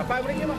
Papai, brinque, mas.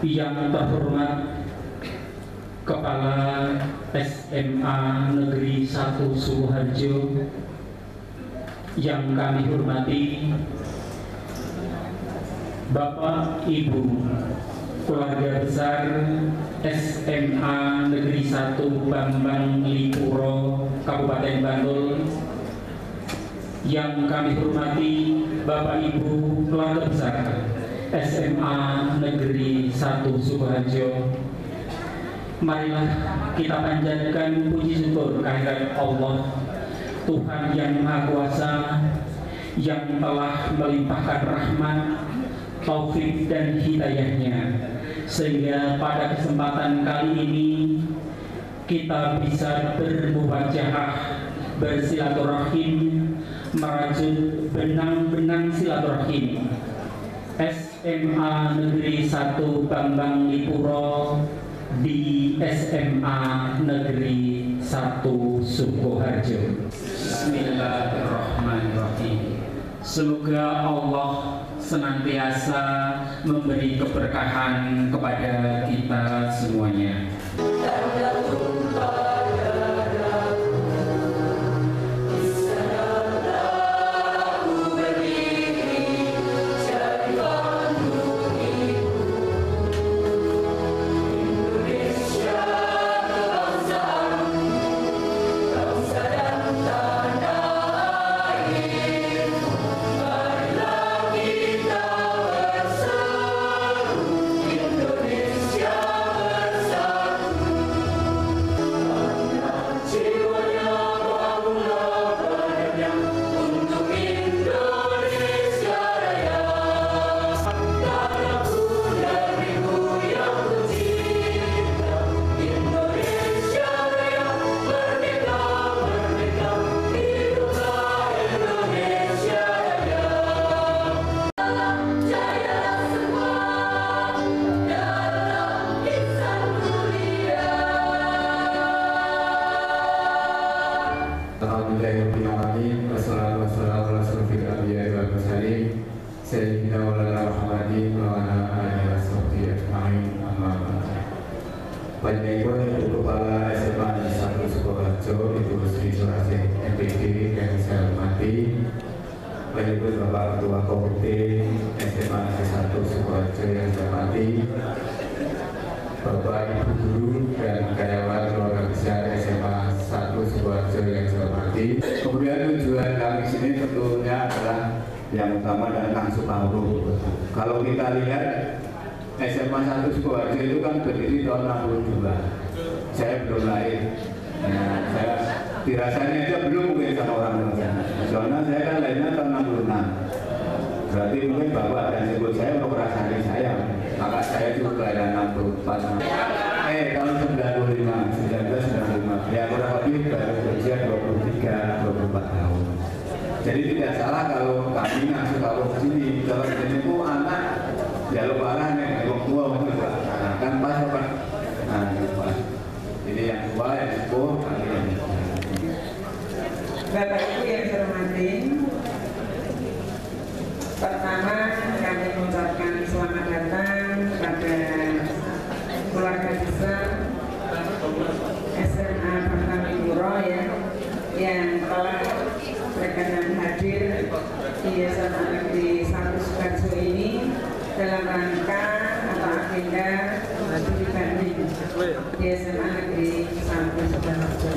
Yang terhormat Kepala SMA Negeri 1 Sukoharjo yang kami hormati Bapak Ibu keluarga besar SMA Negeri 1 Bambang Lipuro Kabupaten Bantul yang kami hormati Bapak Ibu keluarga besar SMA Negeri 1 Sukoharjo. Marilah kita panjatkan puji syukur kehadirat Allah Tuhan yang Maha Kuasa yang telah melimpahkan rahmat, taufik dan hidayahnya. Sehingga pada kesempatan kali ini kita bisa bermuwajahah bersilaturahim merajut benang-benang silaturahim SMA Negeri 1 Bambang Lipuro di SMA Negeri 1 Sukoharjo. Bismillahirrahmanirrahim. Semoga Allah senantiasa memberi keberkahan kepada kita semuanya. Bapak Ketua Komite SMA di Satu Sukoharjo yang saya hormati Bapak Ibu Guru dan karyawan keluarga besar SMA 1 Sukoharjo yang saya hormati. Kemudian tujuan kami sini tentunya adalah yang utama adalah Kang Sukamru. Kalau kita lihat SMA 1 Sukoharjo itu kan berdiri tahun 62. Saya belum lahir. Nah, saya dirasanya aja belum mungkin sama orang tua saya. Soalnya saya kan lahirnya tahun 66. Berarti mungkin bapak dan ibu saya mau merasani saya. Maka saya juga kelahiran 64. Eh, tahun 95, 1995. Ya kurang lebih baru berusia 23, 24 tahun. Jadi tidak salah kalau kami ngasuh kalau sini. Kalau sini itu anak ya lo parah nih, orang tua mungkin. Nah, kan pas apa? Nah, pas. Jadi yang tua, yang sepuh, kami yang Bapak Ibu yang saya hormati, pertama kami mengucapkan selamat datang pada keluarga besar SMA Pertama Puro ya yang telah berkenan hadir di SMA Negeri 1 Sukarjo ini dalam rangka atau agenda studi banding di SMA Negeri 1 Sukarjo.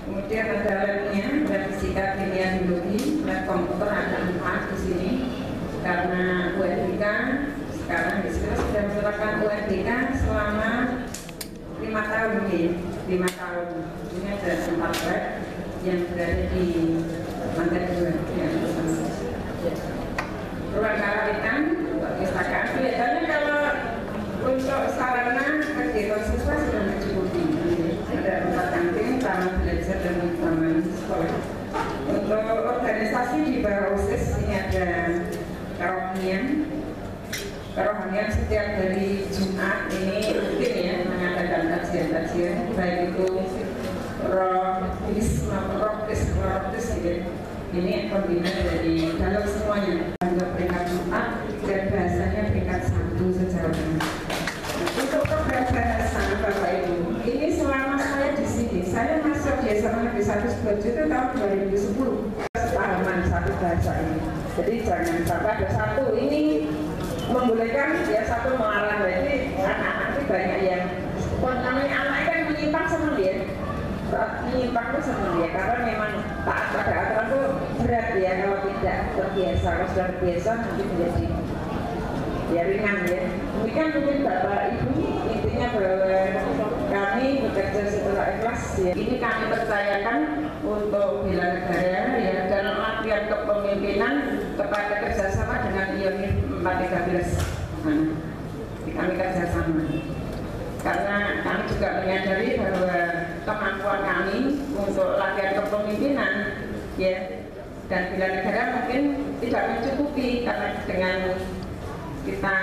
Kemudian ada labnya, lab fisika, kimia, biologi, lab komputer ada empat di sini karena UNBK sekarang di sini sudah menerapkan UNBK selama lima tahun nih, lima tahun. Ini ada empat lab yang berada di lantai dua bersama. Ruang karantina, perpustakaan. Kelihatannya kalau untuk sarana kegiatan siswa sudah mencukupi. Ada tempat kantin, taman belajar dan taman sekolah. Untuk organisasi di bawah OSIS ini ada kerohanian. Kerohanian setiap hari Jumat ini rutin ya mengadakan kajian-kajian baik itu rohis maupun rohis rohis gitu. Ini pembina dari dalam semuanya. Membolehkan ya satu melarang jadi anak-anak itu banyak yang namanya anak kan menyimpang sama dia. Menyimpang itu sama dia karena memang taat pada aturan itu berat ya kalau tidak terbiasa kalau sudah terbiasa nanti menjadi ya ringan ya. Demikian mungkin bapak ibu intinya bahwa kami bekerja setelah ikhlas ya. Ini kami percayakan untuk bila negara ya dalam latihan kepemimpinan kepada kerjasama dengan IONIF 413 nah, kami kerjasama karena kami juga menyadari bahwa kemampuan kami untuk latihan kepemimpinan ya dan bila negara mungkin tidak mencukupi karena dengan kita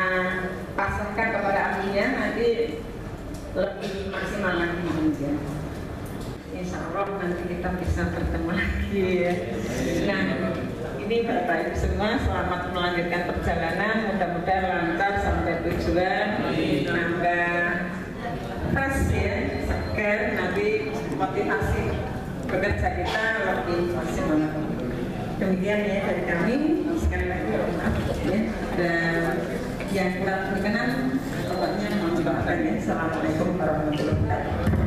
pasrahkan kepada ahlinya nanti lebih maksimal lagi mungkin. Insya Allah nanti kita bisa bertemu lagi ya. Nah, ini Bapak Ibu semua selamat melanjutkan perjalanan, mudah-mudahan lancar sampai tujuan, nambah fresh ya, seger, nanti motivasi bekerja kita lebih maksimal. Demikian ya dari kami, sekali lagi maaf ya, dan yang kurang berkenan pokoknya mohon dimaafkan ya. Assalamualaikum warahmatullahi wabarakatuh.